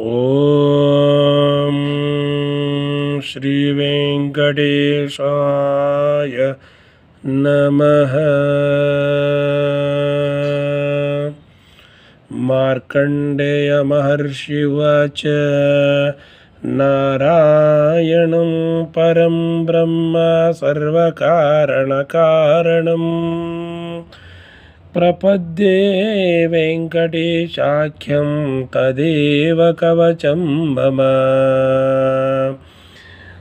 ॐ श्रीवेङ्कटेशाय नमः। मार्कण्डेयमहर्षिवाच नारायणं परं ब्रह्म सर्वकारणकारणम् प्रपद्ये वेङ्कटेशाख्यं तदेव कवचं मम।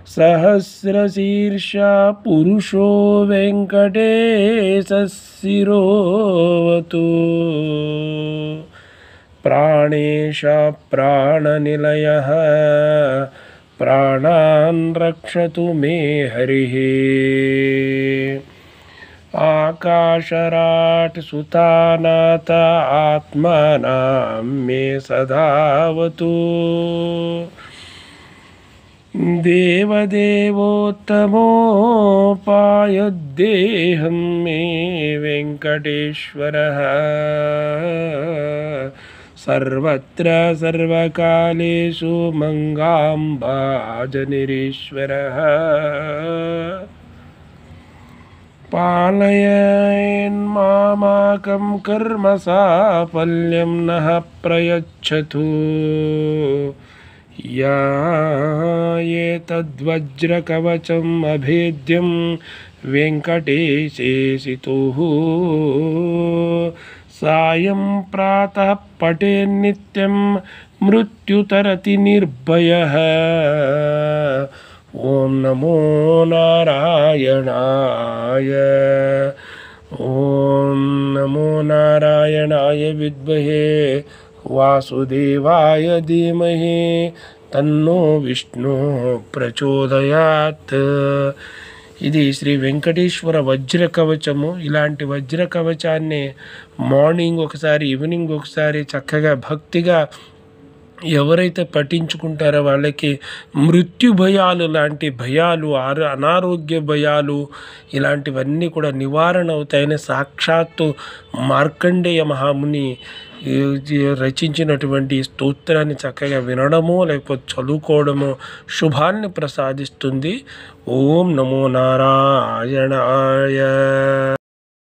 सहस्रशीर्षा पुरुषो वेङ्कटेशशिरोवतु। प्राणेश प्राणनिलयः प्राणान् रक्षतु मे हरिः आकाशराट् सुतानाथ आत्मानां मे सदावतु देवदेवोत्तमोपायद्देहं मे वेङ्कटेश्वरः। सर्वत्र सर्वकालेषु मङ्गाम्बाजनिरीश्वरः। पालयन्मामाकं कर्म साफल्यं नः प्रयच्छतु। या एतद्वज्रकवचम् अभेद्यं वेङ्कटेशेशितुः सायं प्रातः पठेन्नित्यं मृत्युतरति निर्भयः। ఓం నమో నారాయణాయ. ఓం నమో నారాయణాయ విద్మహే. వాసుదేవాయ ధీమహే. తన్నో విష్ణు ప్రచోదయాత్. ఇది శ్రీ వెంకటేశ్వర వజ్ర కవచము. ఇలాంటి వజ్ర కవచాన్ని మార్నింగ్ ఒకసారి ఈవినింగ్ ఒకసారి చక్కగా భక్తిగా ఎవరైతే పఠించుకుంటారో వాళ్ళకి మృత్యు భయాలు లాంటి భయాలు ఆరో అనారోగ్య భయాలు ఇలాంటివన్నీ కూడా నివారణ అవుతాయని సాక్షాత్తు మార్కండేయ మహాముని రచించినటువంటి స్తోత్రాన్ని చక్కగా వినడము లేకపోతే చదువుకోవడము శుభాన్ని ప్రసాదిస్తుంది. ఓం నమో నారాయణాయ.